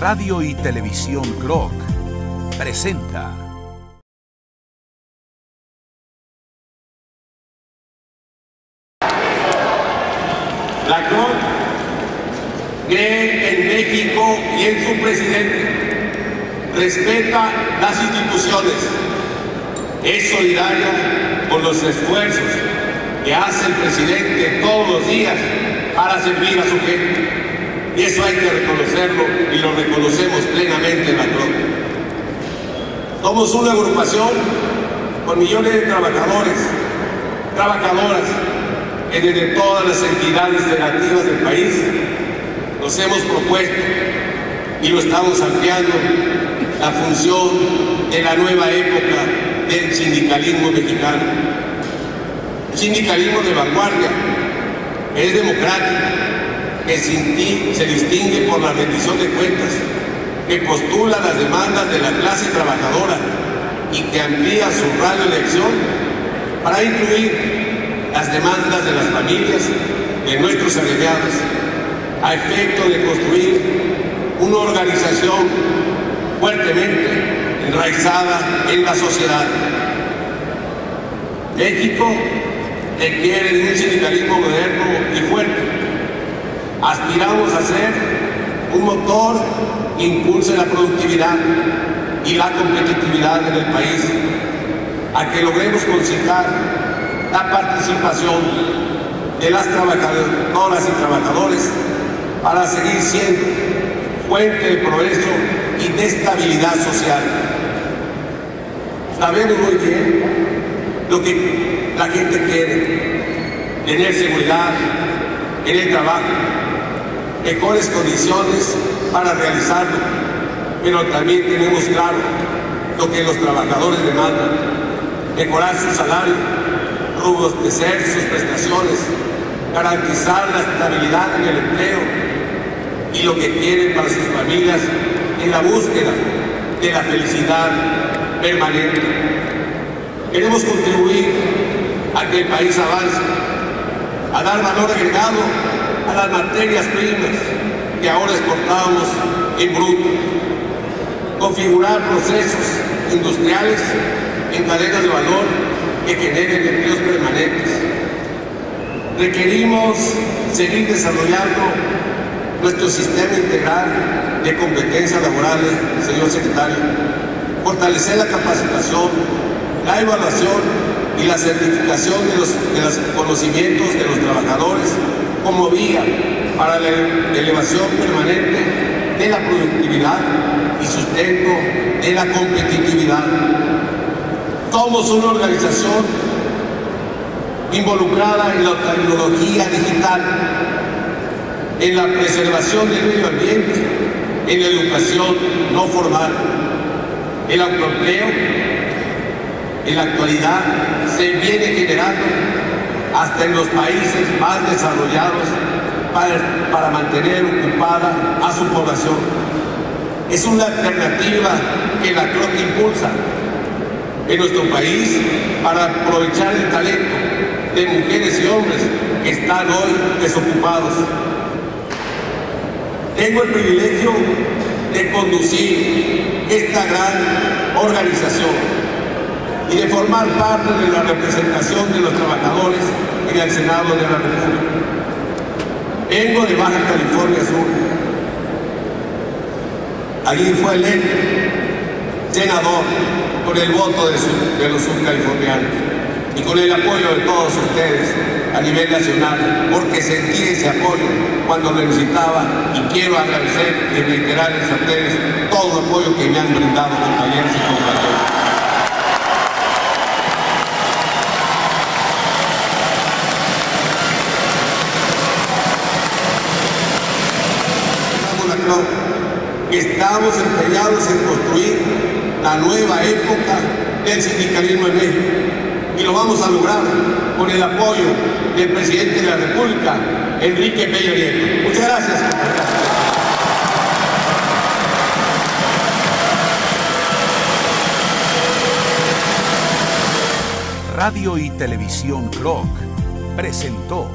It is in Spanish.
Radio y Televisión Clock presenta La CROC cree en México y en su presidente. Respeta las instituciones. Es solidaria con los esfuerzos que hace el presidente todos los días para servir a su gente. Y eso hay que reconocerlo y lo reconocemos plenamente en la CROC. Somos una agrupación con millones de trabajadores, trabajadoras, que desde todas las entidades federativas del país nos hemos propuesto y lo estamos ampliando la función de la nueva época del sindicalismo mexicano. Un sindicalismo de vanguardia, es democrático, que se distingue por la rendición de cuentas, que postula las demandas de la clase trabajadora y que amplía su radio elección para incluir las demandas de las familias, de nuestros agremiados, a efecto de construir una organización fuertemente enraizada en la sociedad. México requiere de un sindicalismo moderno y fuerte. Aspiramos a ser un motor que impulse la productividad y la competitividad en el país, a que logremos concitar la participación de las trabajadoras y trabajadores para seguir siendo fuente de progreso y de estabilidad social. Sabemos muy bien lo que la gente quiere, tener seguridad en el trabajo, mejores condiciones para realizarlo, pero también tenemos claro lo que los trabajadores demandan, mejorar su salario, robustecer sus prestaciones, garantizar la estabilidad en el empleo y lo que quieren para sus familias en la búsqueda de la felicidad permanente. Queremos contribuir a que el país avance, a dar valor agregado a las materias primas que ahora exportamos en bruto, configurar procesos industriales en cadenas de valor que generen empleos permanentes. Requerimos seguir desarrollando nuestro sistema integral de competencias laborales, señor secretario, fortalecer la capacitación, la evaluación y la certificación de de los conocimientos de los trabajadores como vía para la elevación permanente de la productividad y sustento de la competitividad. Somos una organización involucrada en la tecnología digital, en la preservación del medio ambiente, en la educación no formal, el autoempleo, en la actualidad se viene generando hasta en los países más desarrollados para, para mantener ocupada a su población. Es una alternativa que la CROC impulsa en nuestro país para aprovechar el talento de mujeres y hombres que están hoy desocupados. Tengo el privilegio de conducir esta gran organización y de formar parte de la representación de los trabajadores en el Senado de la República. Vengo de Baja California Sur. Allí fue electo senador con el voto de, los subcalifornianos y con el apoyo de todos ustedes a nivel nacional, porque sentí ese apoyo cuando lo necesitaba y quiero agradecer y reiterarles a ustedes todo el apoyo que me han brindado compañeros y compañeros. Estamos empeñados en construir la nueva época del sindicalismo en México y lo vamos a lograr con el apoyo del presidente de la República, Enrique Peña Nieto. Muchas gracias. Radio y Televisión Clock presentó